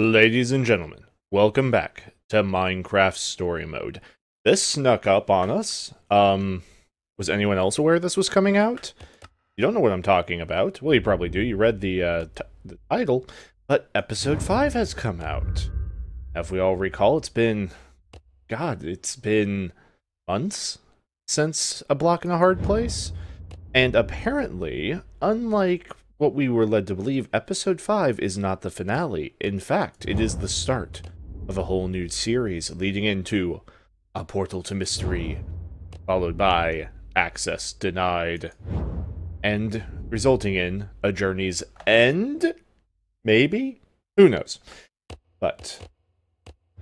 Ladies and gentlemen, welcome back to Minecraft Story Mode. This snuck up on us. Um, was anyone else aware this was coming out? You don't know what I'm talking about. Well, you probably do. You read the, uh, the title. But Episode 5 has come out. If we all recall, it's been... God, it's been months since A Block in a Hard Place. And apparently, unlike what we were led to believe, episode 5 is not the finale. In fact, it is the start of a whole new series leading into A Portal to Mystery, followed by Access Denied, and resulting in A Journey's End? Maybe? Who knows? But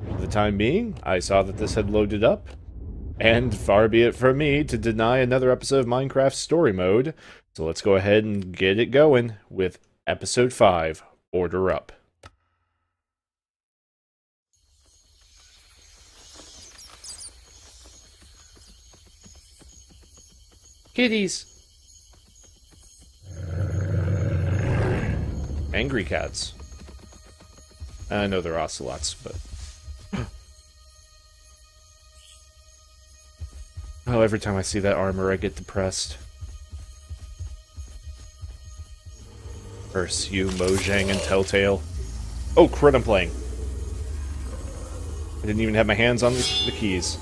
for the time being, I saw that this had loaded up, and far be it from me to deny another episode of Minecraft Story Mode, so let's go ahead and get it going with episode 5 Order Up. Kitties. Angry cats. I know they're ocelots, but. Oh, every time I see that armor, I get depressed. Curse you, Mojang and Telltale. Oh, crit I'm playing. I didn't even have my hands on the, the keys.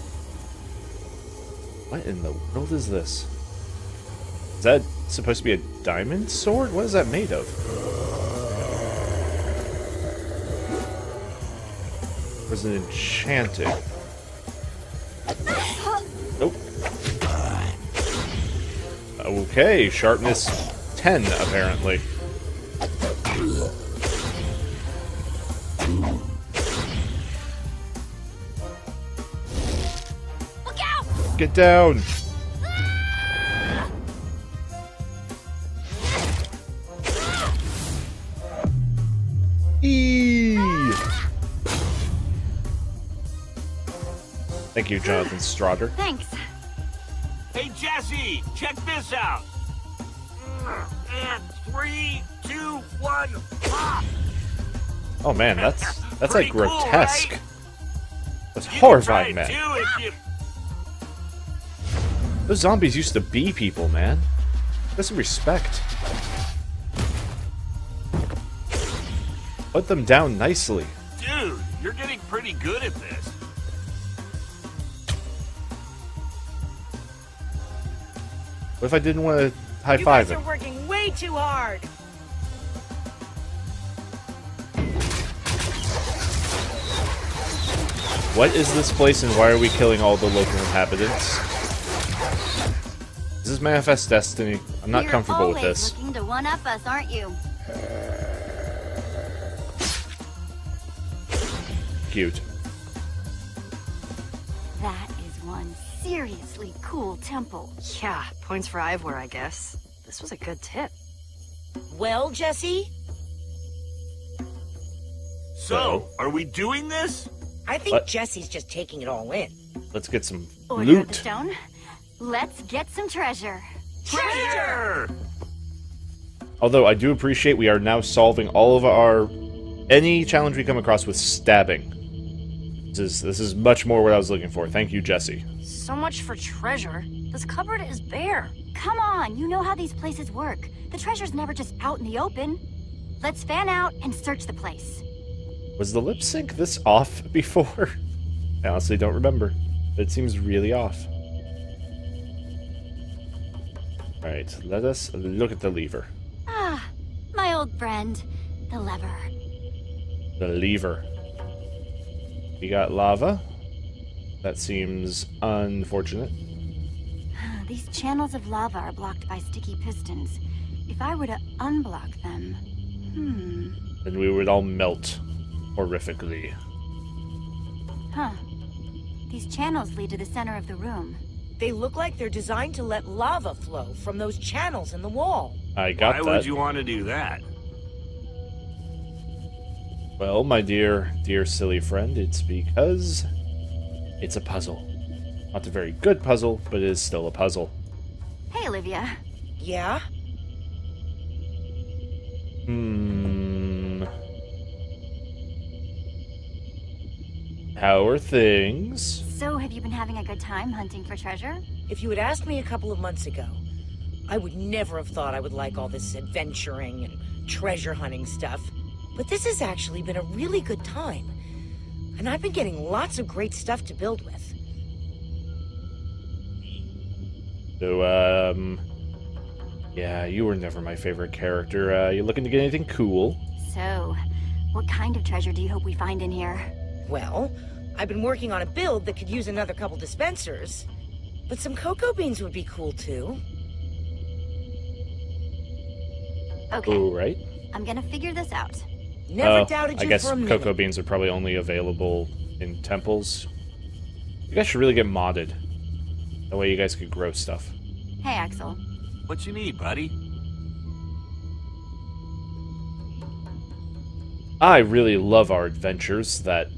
What in the world is this? Is that supposed to be a diamond sword? What is that made of? Or is it enchanted? Okay, sharpness 10, apparently. Look out! Get down! Eee! Thank you, Jonathan Strotter. Thanks. Hey, Jesse, check this out. And three, two, one, pop! Oh man, that's that's like cool, grotesque. right? That's You horrifying, man. you- Those zombies used to be people, man. Get some respect. Put them down nicely. Dude, you're getting pretty good at this. What if I didn't want to high You five guys are working way too hard. What is this place and why are we killing all the local inhabitants? This is Manifest Destiny. I'm not You're comfortable with always this. looking to one up us, aren't you? Cute. Seriously cool temple. Yeah, points for Ivor, I guess. This was a good tip. Well, Jesse, So, are we doing this? I think What? Jesse's just taking it all in. Let's get some Order of the loot. stone. Let's get some treasure. Treasure! Although I do appreciate we are now solving all of our any challenge we come across with stabbing. This is this is much more what I was looking for. Thank you, Jesse. So much for treasure. This cupboard is bare. Come on, you know how these places work. The treasure's never just out in the open. Let's fan out and search the place. Was the lip sync this off before? I honestly don't remember. It seems really off. Alright, let us look at the lever. Ah, my old friend, the lever. The lever. We got lava. That seems unfortunate. These channels of lava are blocked by sticky pistons. If I were to unblock them, hmm, Then we would all melt horrifically. huh. These channels lead to the center of the room. They look like they're designed to let lava flow from those channels in the wall. I got Why that. would you want to do that? Well, my dear, dear silly friend, it's because it's a puzzle. Not a very good puzzle, but it is still a puzzle. Hey, Olivia. Yeah? Hmm. How are things? So, have you been having a good time hunting for treasure? If you had asked me a couple of months ago, I would never have thought I would like all this adventuring and treasure hunting stuff. But this has actually been a really good time. And I've been getting lots of great stuff to build with. So, um... Yeah, you were never my favorite character. Uh, you looking to get anything cool? So, what kind of treasure do you hope we find in here? Well, I've been working on a build that could use another couple dispensers. But some cocoa beans would be cool too. Okay, Ooh, right? I'm gonna figure this out. Never Oh, doubted I you guess for a minute. cocoa beans are probably only available in temples. You guys should really get modded. That way you guys could grow stuff. Hey, Axel. What you need, buddy? I really love our adventures that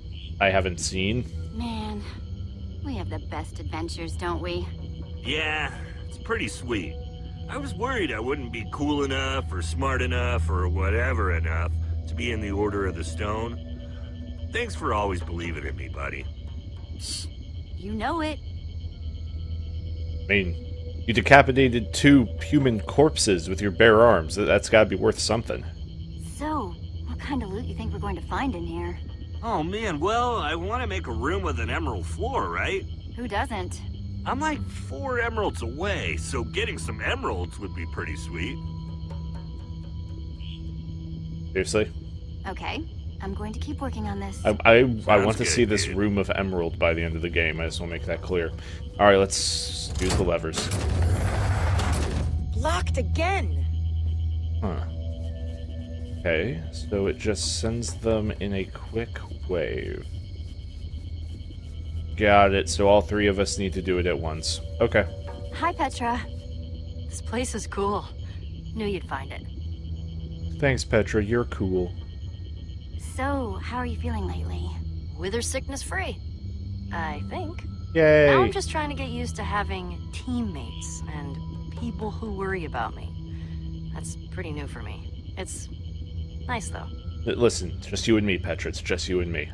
I haven't seen. Man, we have the best adventures, don't we? Yeah, it's pretty sweet. I was worried I wouldn't be cool enough or smart enough or whatever enough to be in the Order of the Stone. Thanks for always believing in me, buddy. You know it. I mean, you decapitated two human corpses with your bare arms. That- That's gotta be worth something. So, what kind of loot you think we're going to find in here? Oh man, well, I want to make a room with an emerald floor, right? Who doesn't? I'm like four emeralds away, so getting some emeralds would be pretty sweet. Seriously? Okay, I'm going to keep working on this. I, I, I want to good, see this dude. room of emerald by the end of the game. I just want to make that clear. Alright, let's use the levers. Blocked again. Huh. Okay, so it just sends them in a quick wave. Got it, so all three of us need to do it at once. Okay. Hi, Petra. This place is cool. Knew you'd find it. Thanks, Petra, you're cool. So, how are you feeling lately? Wither sickness free. I think. Yay! Now I'm just trying to get used to having teammates and people who worry about me. That's pretty new for me. It's nice though. Listen, it's just you and me, Petra. It's just you and me.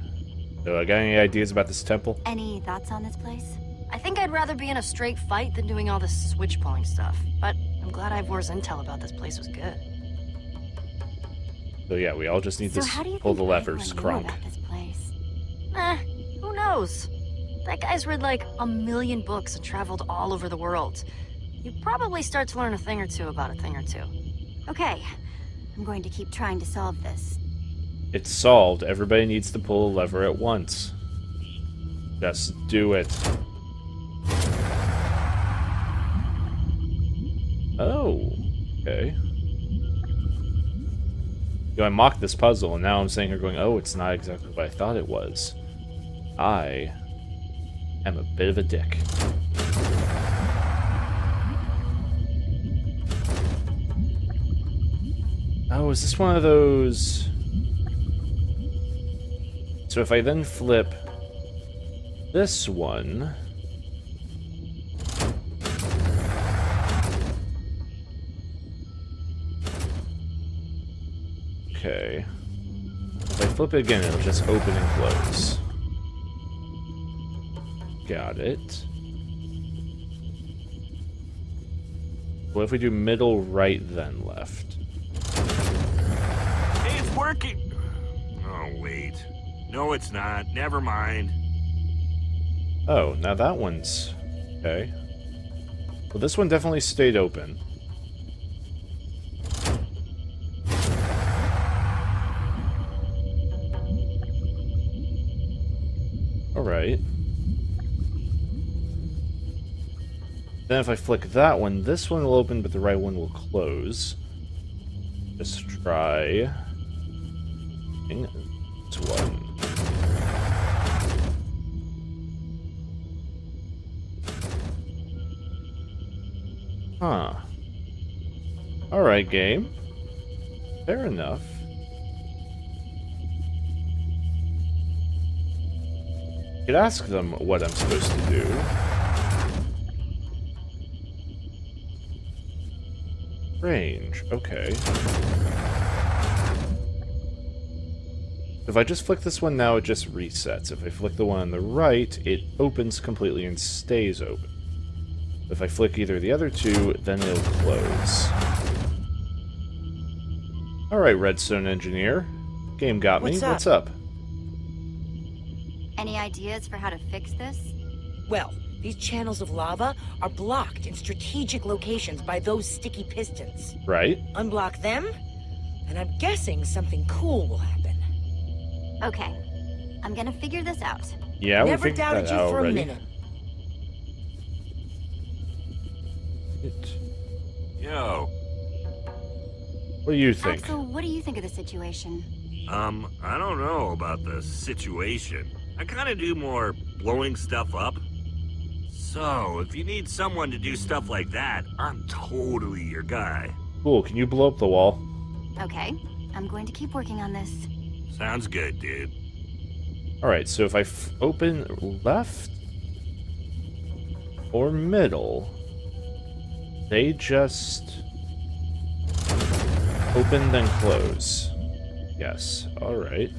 So, I got any ideas about this temple? Any thoughts on this place? I think I'd rather be in a straight fight than doing all this switch pulling stuff. But I'm glad Ivor's intel about this place was good. So yeah, we all just need so, to how do you s- pull the levers, Kronk. about this place? Eh, who knows? That guy's read like a million books and traveled all over the world. You'd probably start to learn a thing or two about a thing or two. Okay, I'm going to keep trying to solve this. It's solved. Everybody needs to pull a lever at once. Just do it. Oh, okay. You know, I mocked this puzzle, and now I'm saying here going, oh, it's not exactly what I thought it was. I am a bit of a dick. Oh, is this one of those... So if I then flip this one... Okay. If I flip it again, it'll just open and close. Got it. What if we do middle, right, then left? Hey, it's working! Oh, wait. No, it's not. Never mind. Oh, now that one's... Okay. Well, this one definitely stayed open. Alright. Then if I flick that one, this one will open, but the right one will close. Let's try... This one. Huh. Alright, game. Fair enough. Could ask them what I'm supposed to do. Range, okay. If I just flick this one now, it just resets. If I flick the one on the right, it opens completely and stays open. If I flick either of the other two, then it'll close. Alright, Redstone Engineer. Game got me. What's up? What's up? Any ideas for how to fix this? Well, these channels of lava are blocked in strategic locations by those sticky pistons. Right? Unblock them, and I'm guessing something cool will happen. Okay, I'm gonna figure this out. Yeah, we Never figured doubted you out for already. a minute. Yo, What do you think? Axel, what do you think of the situation? um, I don't know about the situation. I kind of do more blowing stuff up. So, if you need someone to do stuff like that, I'm totally your guy. Cool, can you blow up the wall? Okay, I'm going to keep working on this. Sounds good, dude. Alright, so if I f- open left or middle, they just open then close. Yes, alright.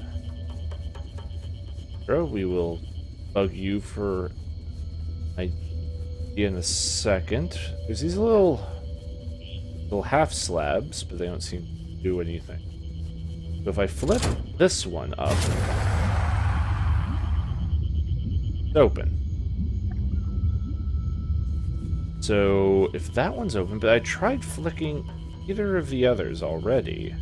We will bug you for idea in a second. There's these little little half slabs, but they don't seem to do anything. So if I flip this one up, it's open. So if that one's open, but I tried flicking either of the others already.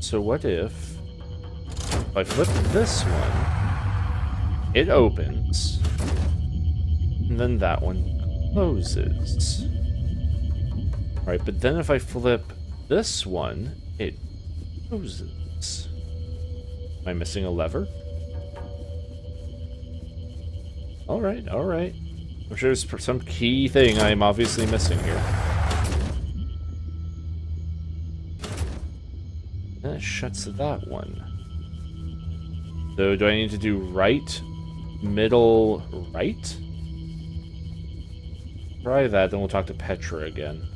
So what if, I flip this one, it opens, and then that one closes. Alright, but then if I flip this one, it closes. Am I missing a lever? Alright, alright. I'm sure there's some key thing I'm obviously missing here. Then it shuts that one. So do I need to do right, middle, right? Try that, then we'll talk to Petra again.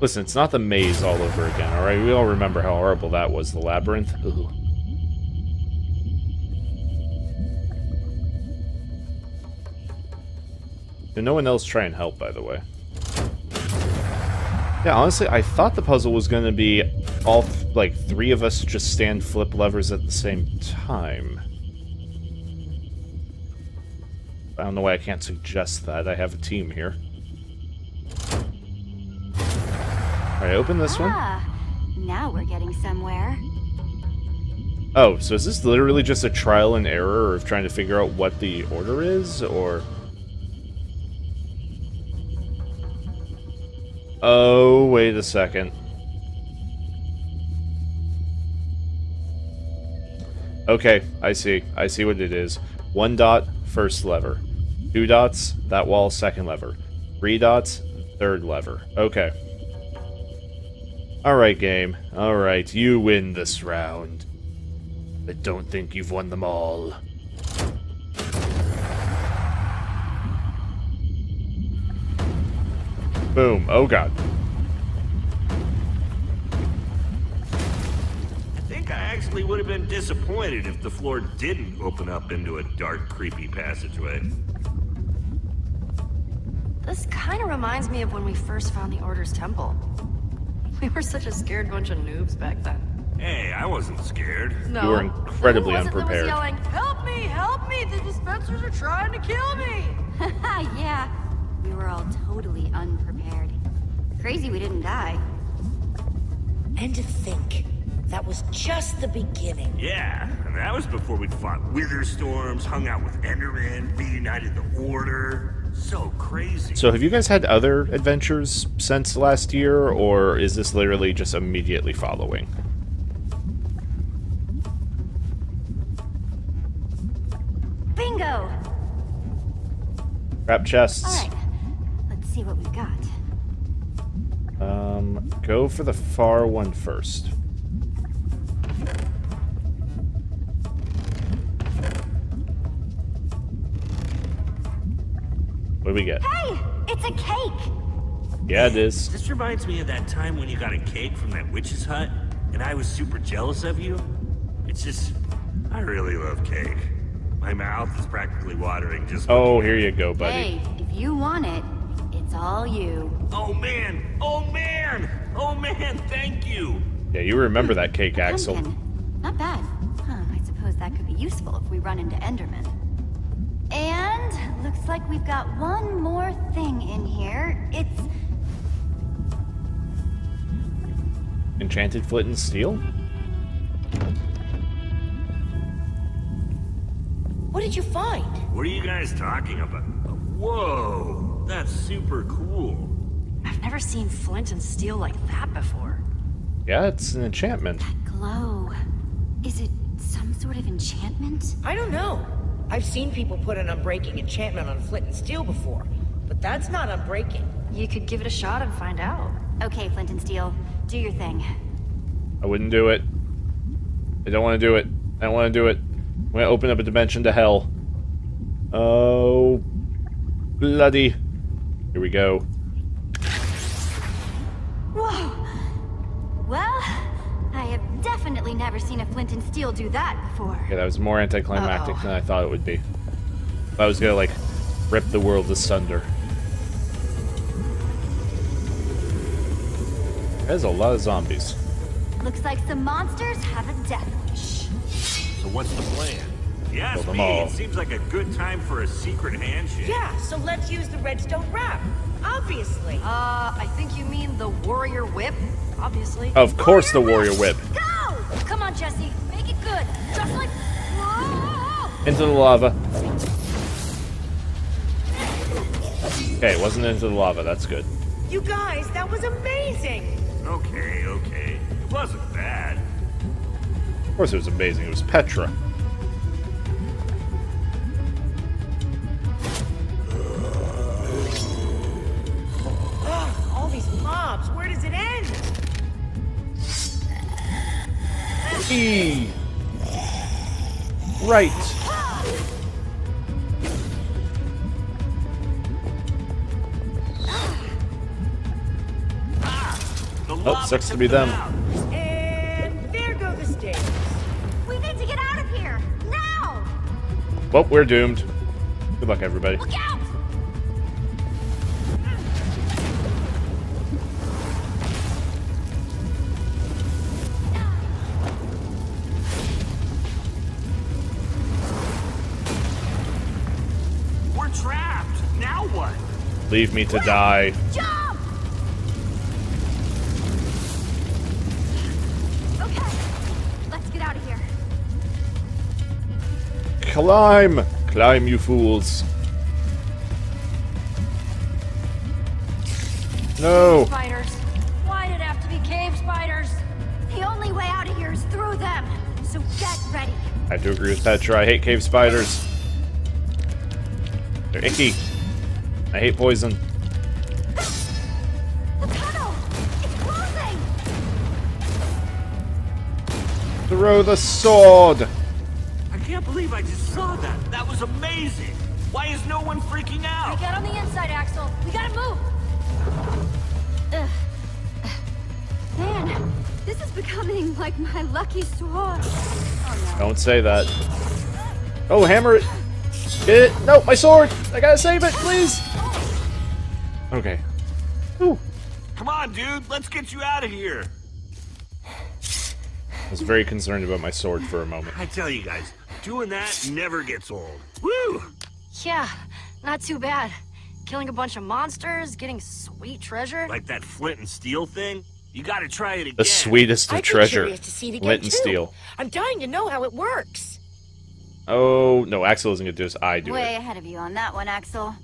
Listen, it's not the maze all over again, alright? We all remember how horrible that was, the labyrinth. Ugh. Did no one else try and help, by the way? Yeah, honestly, I thought the puzzle was going to be all, like, three of us just stand flip levers at the same time. I don't know why I can't suggest that. I have a team here. Alright, open this one. ah, now we're getting somewhere. Oh, so is this literally just a trial and error of trying to figure out what the order is, or... Oh, wait a second. Okay, I see. I see what it is. One dot, first lever. Two dots, that wall, second lever. Three dots, third lever. Okay. Alright, game. Alright, you win this round. But don't think you've won them all. Boom. Oh god. I think I actually would have been disappointed if the floor didn't open up into a dark, creepy passageway. This kind of reminds me of when we first found the Order's temple. We were such a scared bunch of noobs back then. Hey, I wasn't scared. No. were incredibly Who was it that was unprepared. yelling, help me, help me, the dispensers are trying to kill me! yeah, we were all totally unprepared. Crazy we didn't die. And to think, that was just the beginning. Yeah, and that was before we'd fought wither storms, hung out with Enderman, reunited the Order. So crazy. So have you guys had other adventures since last year, or is this literally just immediately following? Bingo! Trap chests. Alright, let's see what we've got. Um, go for the far one first. What do we get? Hey! It's a cake! Yeah, it is. This reminds me of that time when you got a cake from that witch's hut, and I was super jealous of you. It's just, I really love cake. My mouth is practically watering just. Oh, here you go, buddy. Hey, if you want it, it's all you. Oh man! Oh man! Oh man! Thank you. Yeah, you remember that cake, Axel. Not bad. Huh, I suppose that could be useful if we run into Enderman. And looks like we've got one more thing in here. It's Enchanted flint and steel? What did you find? What are you guys talking about? Whoa! That's super cool. I've never seen flint and steel like that before. Yeah, it's an enchantment. That glow. Is it some sort of enchantment? I don't know. I've seen people put an unbreaking enchantment on flint and steel before, but that's not unbreaking. You could give it a shot and find out. Okay, Flint and Steel, do your thing. I wouldn't do it. I don't want to do it. I don't want to do it. I'm going to open up a dimension to hell. Oh, bloody. Here we go. Whoa! Well, I have definitely never seen a Flint and Steel do that before. Okay, that was more anticlimactic Uh-oh. than I thought it would be. I was going to, like, rip the world asunder. There's a lot of zombies. Looks like some monsters have a death wish. So what's the plan? Yes, Kill them me. all. It seems like a good time for a secret handshake. Yeah, so let's use the redstone wrap. Obviously. Uh, I think you mean the warrior whip, obviously. Of course, the warrior whip. Go! Come on, Jesse, make it good. Just like. Whoa! Into the lava. Okay, it wasn't into the lava. That's good. You guys, that was amazing. Okay, okay. It wasn't bad. Of course, it was amazing. It was Petra. E. Right. The Oh, sucks to be them. out. And there go the stairs. We need to get out of here! Now! Well, we're doomed. Good luck, everybody. Leave me to die. Jump! Okay, let's get out of here. Climb! Climb, you fools. No! Spiders. Why did it have to be cave spiders? The only way out of here is through them. So get ready. I do agree with Petra. I hate cave spiders. They're icky. I hate poison. The tunnel! It's closing! Throw the sword! I can't believe I just saw that. That was amazing. Why is no one freaking out? Get on the inside, Axel. We gotta move. Ugh. Man, this is becoming like my lucky sword. Oh no. Don't say that. Oh, hammer it! Get it! No, my sword! I gotta save it, please! Okay. Ooh. Come on, dude. Let's get you out of here. I was very concerned about my sword for a moment. I tell you guys, doing that never gets old. Woo! Yeah, not too bad. Killing a bunch of monsters, getting sweet treasure. Like that flint and steel thing. You gotta try it again. The sweetest of I'd treasure. curious to see it again Flint and too. steel. I'm dying to know how it works. Oh, no, Axel isn't gonna do this. I do Way it. ahead of you on that one, Axel.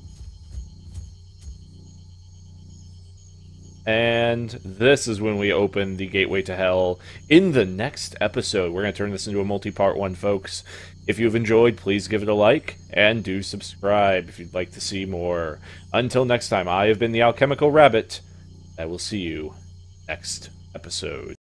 And this is when we open the gateway to hell in the next episode. We're going to turn this into a multi part one, folks. If you've enjoyed, please give it a like and do subscribe if you'd like to see more. Until next time, I have been the Alchemical Rabbit. I will see you next episode.